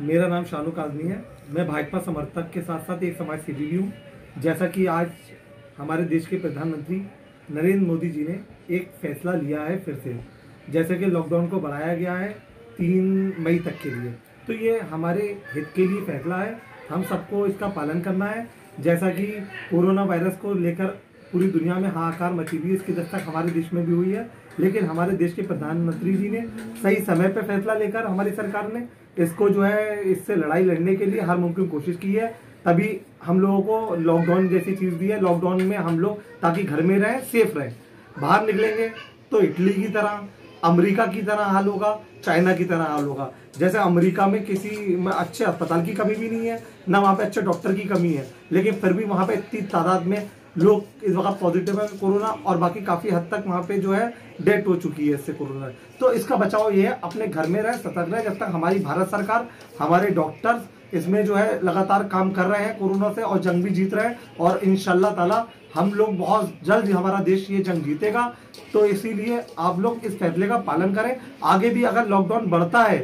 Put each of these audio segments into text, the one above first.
मेरा नाम शानू काजमी है। मैं भाजपा समर्थक के साथ साथ एक समाज सेवी भी हूँ। जैसा कि आज हमारे देश के प्रधानमंत्री नरेंद्र मोदी जी ने एक फैसला लिया है फिर से, जैसे कि लॉकडाउन को बढ़ाया गया है तीन मई तक के लिए। तो ये हमारे हित के लिए फैसला है। हम सबको इसका पालन करना है। जैसा कि कोरोना वायरस को लेकर पूरी दुनिया में हाहाकार मची हुई इसकी दस्तक हमारे देश में भी हुई है। लेकिन हमारे देश के प्रधानमंत्री जी ने सही समय पर फैसला लेकर हमारी सरकार ने इसको जो है, इससे लड़ाई लड़ने के लिए हर मुमकिन कोशिश की है। तभी हम लोगों को लॉकडाउन जैसी चीज़ दी है। लॉकडाउन में हम लोग ताकि घर में रहें सेफ़ रहें। बाहर निकलेंगे तो इटली की तरह, अमेरिका की तरह हाल होगा, चाइना की तरह हाल होगा। जैसे अमेरिका में किसी में अच्छे अस्पताल की कमी भी नहीं है, ना वहाँ पे अच्छे डॉक्टर की कमी है। लेकिन फिर भी वहाँ पे इतनी तादाद में लोग इस वक्त पॉजिटिव है कोरोना और बाकी काफ़ी हद तक वहाँ पे जो है डेथ हो चुकी है इससे कोरोना। तो इसका बचाव ये है, अपने घर में रहे, सतर्क रहे। जब तक हमारी भारत सरकार, हमारे डॉक्टर्स इसमें जो है लगातार काम कर रहे हैं कोरोना से और जंग भी जीत रहे हैं और इनशाला ताला हम लोग बहुत जल्द हमारा देश ये जंग जीतेगा। तो इसीलिए आप लोग इस फैसले का पालन करें। आगे भी अगर लॉकडाउन बढ़ता है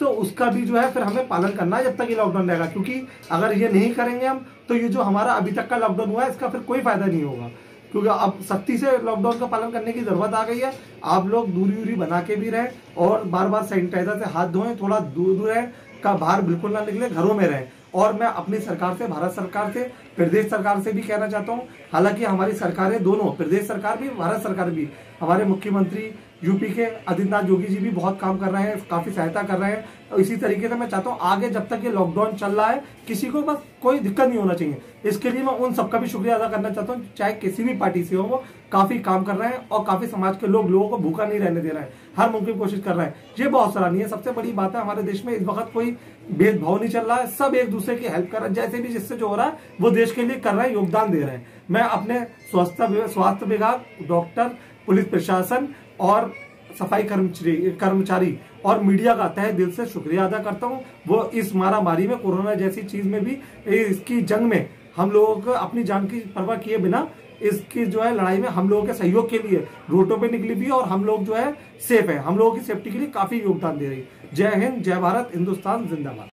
तो उसका भी जो है फिर हमें पालन करना है जब तक ये लॉकडाउन रहेगा। क्योंकि अगर ये नहीं करेंगे हम तो ये जो हमारा अभी तक का लॉकडाउन हुआ है, इसका फिर कोई फ़ायदा नहीं होगा। क्योंकि अब सख्ती से लॉकडाउन का पालन करने की ज़रूरत आ गई है। आप लोग दूरी दूरी बना के भी रहें और बार बार सैनिटाइजर से हाथ धोएँ, थोड़ा दूर रहें, का बाहर बिल्कुल ना निकले, घरों में रहें। और मैं अपनी सरकार से, भारत सरकार से, प्रदेश सरकार से भी कहना चाहता हूँ। हालाँकि हमारी सरकारें दोनों, प्रदेश सरकार भी, भारत सरकार भी। हमारे मुख्यमंत्री यूपी के आदित्यनाथ योगी जी भी बहुत काम कर रहे हैं, काफ़ी सहायता कर रहे हैं। और इसी तरीके से मैं चाहता हूँ आगे जब तक ये लॉकडाउन चल रहा है, किसी को बस कोई दिक्कत नहीं होना चाहिए। इसके लिए मैं उन सबका भी शुक्रिया अदा करना चाहता हूँ, चाहे किसी भी पार्टी से हो, वो काफ़ी काम कर रहे हैं और काफ़ी समाज के लोग, लोगों को भूखा नहीं रहने दे रहे हैं। हर मुमकिन कोशिश कर रहे हैं। ये बहुत सराहनीय है सबसे बड़ी बात है, हमारे देश में इस वक्त कोई भेदभाव नहीं चल रहा है, सब एक दूसरे की हेल्प कर रहे हैं, जैसे भी जिससे जो हो रहा है, वो देश के लिए कर रहे हैं, योगदान दे रहे हैं। मैं अपने स्वास्थ्य स्वास्थ्य विभाग डॉक्टर पुलिस प्रशासन और सफ़ाई कर्मचारी कर्मचारी और मीडिया का तय दिल से शुक्रिया अदा करता हूँ। वो इस मारामारी में, कोरोना जैसी चीज़ में भी इसकी जंग में हम लोगों को अपनी जान की परवाह किए बिना, इसकी जो है लड़ाई में हम लोगों के सहयोग के लिए रोडों पे निकली भी और हम लोग जो है सेफ़ है। हम लोगों की सेफ्टी के लिए काफ़ी योगदान दे रही जय हिंद, जय भारत, हिंदुस्तान, जिंदाबाद।